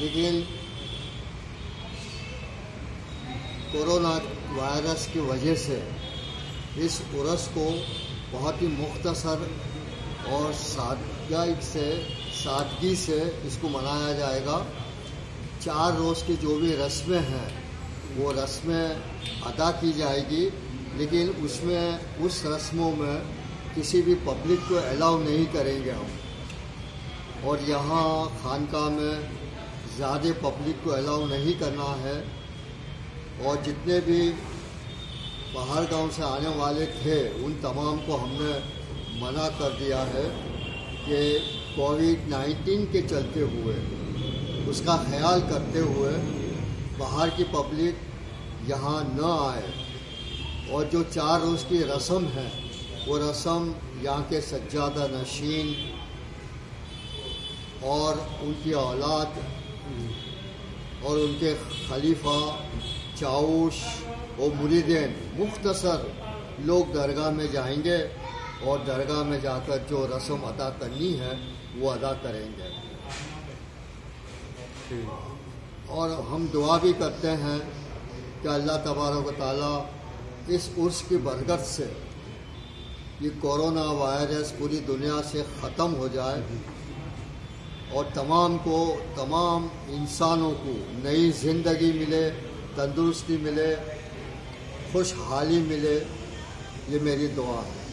लेकिन corona virus की वजह से इस उर्स को बहुत ही मुख्तसर और सादगी से सादगी से इसको मनाया जाएगा। चार रोज़ की जो भी रस्में हैं, वो रस्में अदा की जाएगी, लेकिन उसमें, उस रस्मों में किसी भी पब्लिक को अलाउ नहीं करेंगे हम। और यहाँ खानका में ज़्यादा पब्लिक को अलाउ नहीं करना है। और जितने भी बाहर गाँव से आने वाले थे, उन तमाम को हमने मना कर दिया है कि कोविड 19 के चलते हुए, उसका ख्याल करते हुए बाहर की पब्लिक यहाँ न आए। और जो चार रोज़ की रस्म है, वो रस्म यहाँ के सज्जादा नशीन और उनकी औलाद और उनके खलीफा चाउश और मुरीदेन मुख्तसर लोग दरगाह में जाएँगे और दरगाह में जाकर जो रस्म अदा करनी है, वो अदा करेंगे। और हम दुआ भी करते हैं कि अल्लाह तबारक ताला इस उर्स की बरकत से ये कोरोना वायरस पूरी दुनिया से ख़त्म हो जाए। और तमाम को, तमाम इंसानों को नई ज़िंदगी मिले, तंदुरुस्ती मिले, खुशहाली मिले, ये मेरी दुआ है।